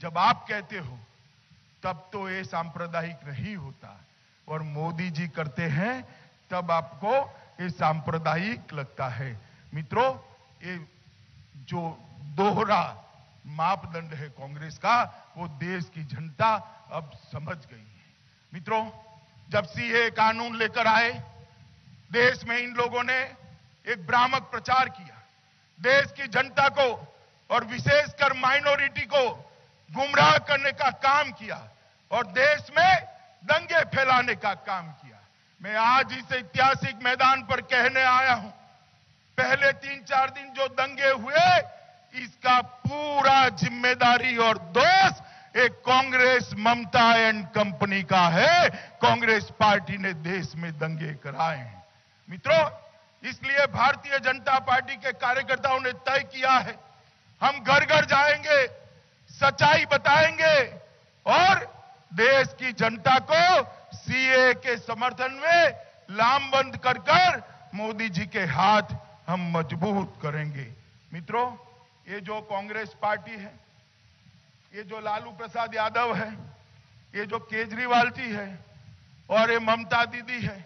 जब आप कहते हो, तब तो ये सांप्रदायिक नहीं होता। और मोदी जी करते हैं, तब आपको ये सांप्रदायिक लगता है। मित्रों, ये जो दोहरा मापदंड है कांग्रेस का, वो देश की जनता अब समझ गई है। मित्रों, जब सीए कानून लेकर आए, देश में इन लोगों ने एक भ्रामक प्रचार किया। देश की जनता को और विशेषकर माइनॉरिटी को गुमराह करने का काम किया और देश में दंगे फैलाने का काम किया। मैं आज इस ऐतिहासिक मैदान पर कहने आया हूँ, पहले तीन चार दिन जो दंगे हुए, इसका पूरा ज़िम्मेदारी और दोष एक कांग्रेस ममता एंड कंपनी का है। कांग्रेस पार्टी ने देश में दंगे कराए हैं। मित्रों, इसलिए भारतीय जनता पार्टी के कार्यकर्ताओं ने तय किया है, हम घर घर जाएँगे सच्चाई बताएँगे और देश की जनता को सीए के समर्थन में लामबंद कर कर मोदी जी के हाथ हम मज़बूत करेंगे। मित्रों, ये जो कांग्रेस पार्टी है, ये जो लालू प्रसाद यादव है, ये जो केजरीवाल जी है और ये ममता दीदी है,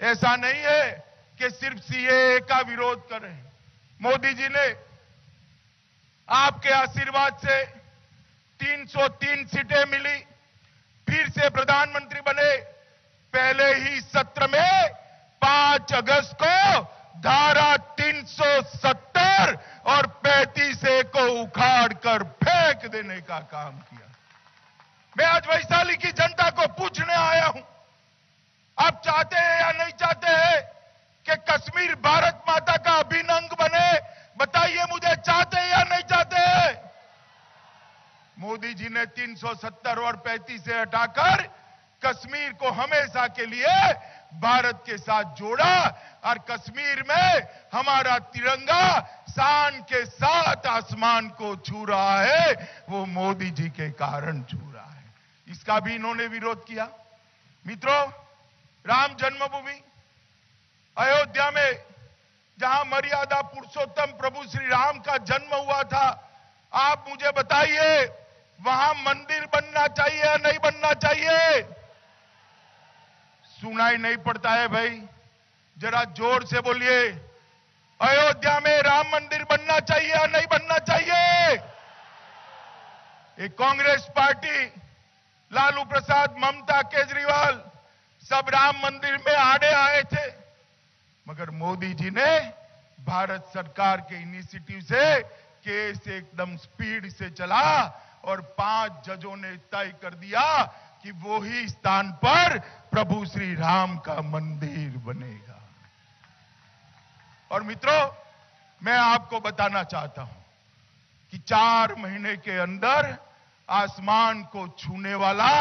ऐसा नहीं है कि सिर्फ़ सीए का विरोध करें। मोदी जी ने आपके आशीर्वाद से 303 सीटें मिली, फिर से प्रधानमंत्री बने। पहले ही सत्र में 5 अगस्त को धारा 370 और 35 ए को उखाड़ कर फेंक देने का काम किया। मैं आज वैशाली की जनता को पूछने आया हूँ। आप चाहते हैं या नहीं चाहते हैं कि कश्मीर भारत माता का अभिन्न अंग बने? बताइए मुझे, चाहते हैं या नहीं मोदी जी ने 370 और 35 से हटाकर कश्मीर को हमेशा के लिए भारत के साथ जोड़ा और कश्मीर में हमारा तिरंगा शान के साथ आसमान को छू रहा है, वो मोदी जी के कारण छू रहा है। इसका भी इन्होंने विरोध किया। मित्रों, राम जन्मभूमि, अयोध्या में जहाँ मर्यादा पुरुषोत्तम प्रभु श्री राम का जन्म हुआ था, आप मुझे बताइए वहाँ मंदिर बनना चाहिए या नहीं बनना चाहिए? सुनाई नहीं पड़ता है भाई। जरा ज़ोर से बोलिए, अयोध्या में राम मंदिर बनना चाहिए या नहीं बनना चाहिए? एक कांग्रेस पार्टी, लालू प्रसाद, ममता केजरीवाल, सब राम मंदिर में आड़े आए थे। मगर मोदी जी ने भारत सरकार के इनिशिएटिव से केस एकदम स्पीड से चला और पाँच जजों ने तय कर दिया कि वो ही स्थान पर प्रभु श्री राम का मंदिर बनेगा। और मित्रों, मैं आपको बताना चाहता हूँ कि चार महीने के अंदर आसमान को छूने वाला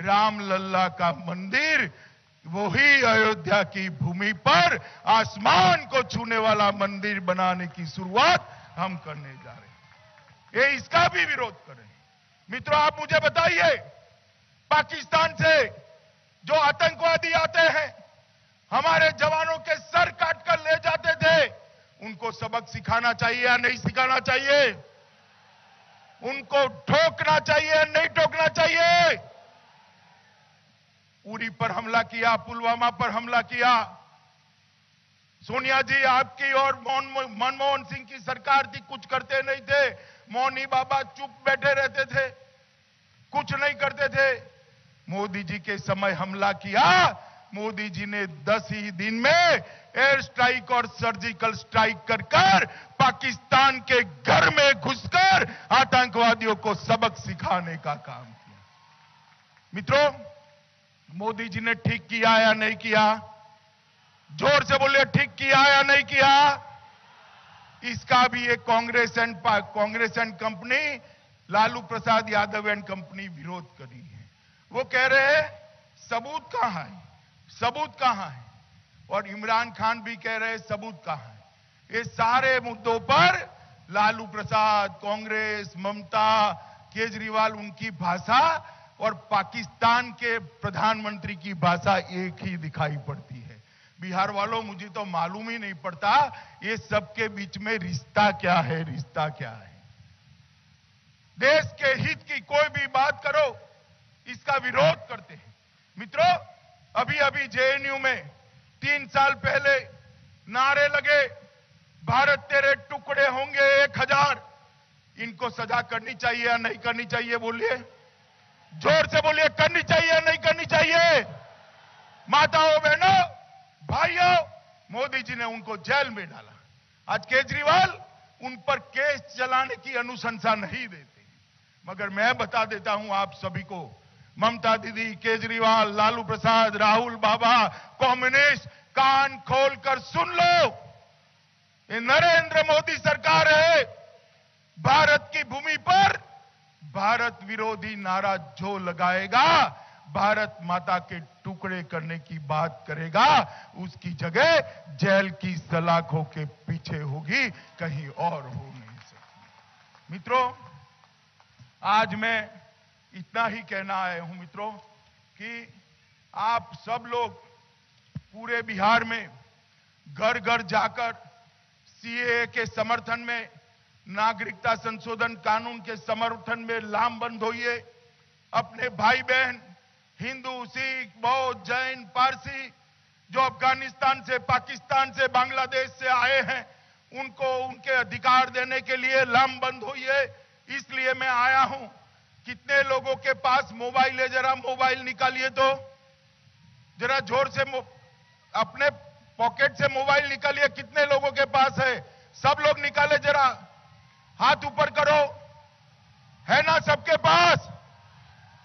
राम लल्ला का मंदिर वही अयोध्या की भूमि पर आसमान को छूने वाला मंदिर बनाने की शुरुआत हम करने जा रहे हैं। ये इसका भी विरोध कर। मित्रों, आप मुझे बताइए, पाकिस्तान से जो आतंकवादी आते हैं, हमारे जवानों के सर काट कर ले जाते थे, उनको सबक सिखाना चाहिए या नहीं सिखाना चाहिए? उनको ठोकना चाहिए या नहीं ठोकना चाहिए? उरी पर हमला किया, पुलवामा पर हमला किया सोनिया जी, आपकी और मनमोहन सिंह की सरकार थी, कुछ करते नहीं थे। मौनी बाबा चुप बैठे रहते थे, कुछ नहीं करते थे। मोदी जी के समय हमला किया। मोदी जी ने दस ही दिन में एयर स्ट्राइक और सर्जिकल स्ट्राइक कर कर पाकिस्तान के घर में घुसकर आतंकवादियों को सबक सिखाने का काम किया। मित्रों, मोदी जी ने ठीक किया या नहीं किया? ज़ोर से बोलिए, ठीक किया या नहीं किया? इसका भी एक Congress and Congress and company, Lalu Prasad Yadav and company विरोध करी है। वो कह रहे हैं, सबूत कहाँ है? सबूत कहाँ है? और इमरान खान भी कह रहे हैं, सबूत कहाँ है? ये सारे मुद्दों पर लालू प्रसाद, कांग्रेस, ममता, केजरीवाल, उनकी भाषा और पाकिस्तान के प्रधानमंत्री की भाषा एक ही दिखाई पड़ती है। बिहार वालों, मुझे तो मालूम ही नहीं पड़ता ये सबके बीच में रिश्ता क्या है, रिश्ता क्या है। देश के हित की कोई भी बात करो, इसका विरोध करते हैं। मित्रों अभी अभी जेएनयू में तीन साल पहले नारे लगे, भारत तेरे टुकड़े होंगे एक हज़ार। इनको सजा करनी चाहिए या नहीं करनी चाहिए, बोलिए। ज़ोर से बोलिए, करनी चाहिए या नहीं करनी चाहिए। माताओं, बहनों मोदी जी ने उनको जेल में डाला। आज केजरीवाल उन पर केस चलाने की अनुशंसा नहीं देते। मगर मैं बता देता हूँ, आप सभी को, ममता दीदी, केजरीवाल, लालू प्रसाद, राहुल बाबा, कम्युनिस्ट, कान खोलकर सुन लो। ये नरेंद्र मोदी सरकार है। भारत की भूमि पर भारत विरोधी नारा जो लगाएगा भारत माता के टुकड़े करने की बात करेगा, उसकी जगह जेल की सलाखों के पीछे होगी, कहीं और हो नहीं सकती। मित्रों, आज मैं इतना ही कहना आया हूँ मित्रों, कि आप सब लोग पूरे बिहार में घर घर जाकर सीए के समर्थन में, नागरिकता संशोधन कानून के समर्थन में लामबंद होइए, अपने भाई बहन हिंदू, सिख, बौद्ध, जैन, पारसी जो अफ़गानिस्तान से, पाकिस्तान से, बांग्लादेश से आए हैं, उनको, उनके अधिकार देने के लिए लामबंद है। इसलिए मैं आया हूँ। कितने लोगों के पास मोबाइल है? जरा मोबाइल निकालिए तो। जरा ज़ोर से अपने पॉकेट से मोबाइल निकालिए। कितने लोगों के पास है? सब लोग निकाले जरा। हाथ ऊपर करो। है ना सबके पास?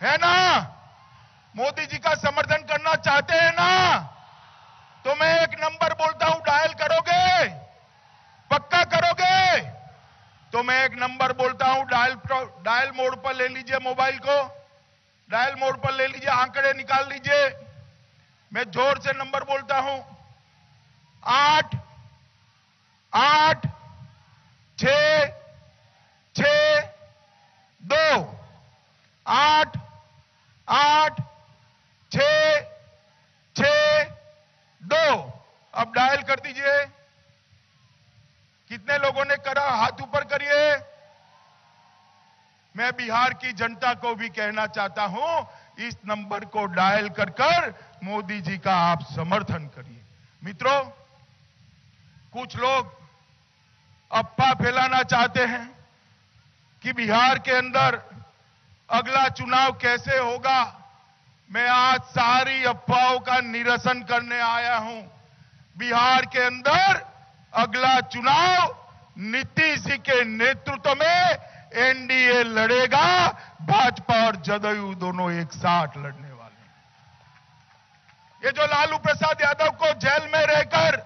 है ना? मोदी जी का समर्थन करना चाहते हैं ना? तो मैं एक नंबर बोलता हूँ डायल करोगे? पक्का करोगे? तो मैं एक नंबर बोलता हूँ डायल डायल मोड पर ले लीजिए मोबाइल को। डायल मोड पर ले लीजिए, आंकड़े निकाल लीजिए। मैं ज़ोर से नंबर बोलता हूँ। आठ आठ छ छ दो, आठ आठ छ छ दो अब डायल कर दीजिए कितने लोगों ने करा हाथ ऊपर करिए? मैं बिहार की जनता को भी कहना चाहता हूँ, इस नंबर को डायल कर कर मोदी जी का आप समर्थन करिए। मित्रों, कुछ लोग अफवाह फैलाना चाहते हैं कि बिहार के अंदर अगला चुनाव कैसे होगा। मैं आज सारी अफवाहों का निरसन करने आया हूँ। बिहार के अंदर अगला चुनाव नीतीश जी के नेतृत्व में एनडीए लड़ेगा। भाजपा और जदयू दोनों एक साथ लड़ने वाले ये जो लालू प्रसाद यादव को जेल में रहकर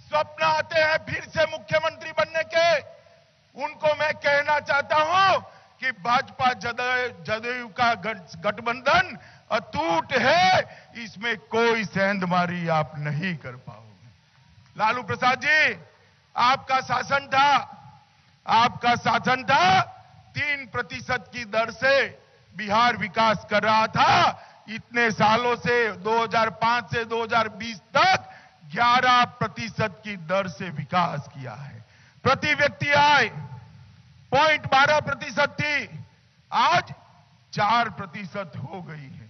स्वप्न आते हैं फिर से मुख्यमंत्री बनने के, उनको मैं कहना चाहता हूँ कि भाजपा जदयू का गठबंधन अटूट है। इसमें कोई सेंधमारी आप नहीं कर पाओगे। लालू प्रसाद जी, आपका शासन था। आपका शासन था। तीन प्रतिशत की दर से बिहार विकास कर रहा था। इतने सालों से 2005 से 2020 तक 11 प्रतिशत की दर से विकास किया है। प्रति व्यक्ति आय पॉइंट बारह प्रतिशत थी। आज चार प्रतिशत हो गई है।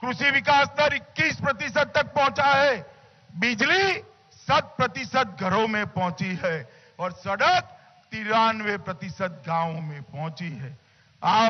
कृषि विकास दर 21 प्रतिशत तक पहुँचा है। बिजली शत प्रतिशत घरों में पहुँची है और सड़क तिरानवे प्रतिशत गाँवों में पहुँची है। आप